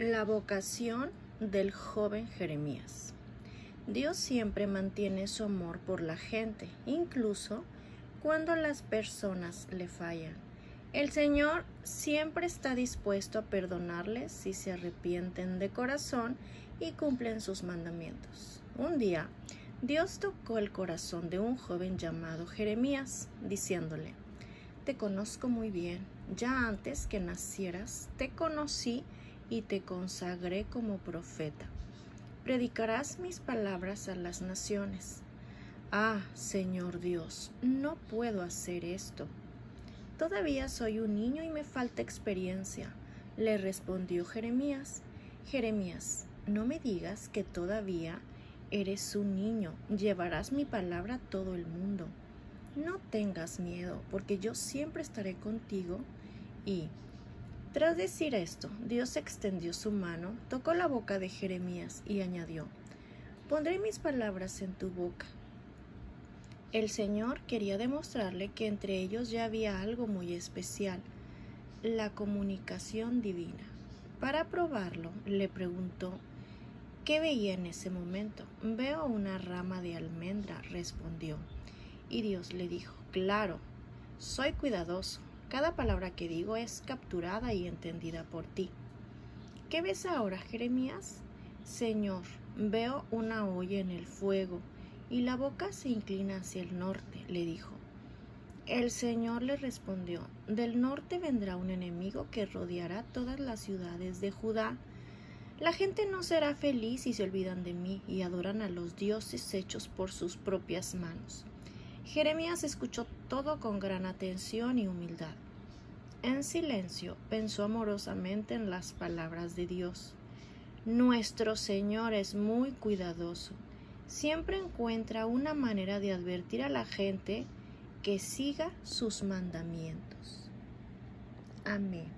La vocación del joven Jeremías. Dios siempre mantiene su amor por la gente, incluso cuando las personas le fallan. El Señor siempre está dispuesto a perdonarles si se arrepienten de corazón y cumplen sus mandamientos. Un día, Dios tocó el corazón de un joven llamado Jeremías, diciéndole, Te conozco muy bien, ya antes que nacieras, te conocí y te consagré como profeta. Predicarás mis palabras a las naciones. Ah, Señor Dios, no puedo hacer esto. Todavía soy un niño y me falta experiencia, le respondió Jeremías. Jeremías, no me digas que todavía eres un niño, llevarás mi palabra a todo el mundo. No tengas miedo, porque yo siempre estaré contigo y tras decir esto, Dios extendió su mano, tocó la boca de Jeremías y añadió, Pondré mis palabras en tu boca. El Señor quería demostrarle que entre ellos ya había algo muy especial, la comunicación divina. Para probarlo, le preguntó, ¿qué veía en ese momento? Veo una rama de almendra, respondió. Y Dios le dijo, claro, soy cuidadoso cada palabra que digo es capturada y entendida por ti. ¿Qué ves ahora, Jeremías? Señor, veo una olla en el fuego y la boca se inclina hacia el norte, le dijo. El Señor le respondió, Del norte vendrá un enemigo que rodeará todas las ciudades de Judá. La gente no será feliz si se olvidan de mí y adoran a los dioses hechos por sus propias manos. Jeremías escuchó todo con gran atención y humildad. En silencio pensó amorosamente en las palabras de Dios. Nuestro Señor es muy cuidadoso. Siempre encuentra una manera de advertir a la gente que siga sus mandamientos. Amén.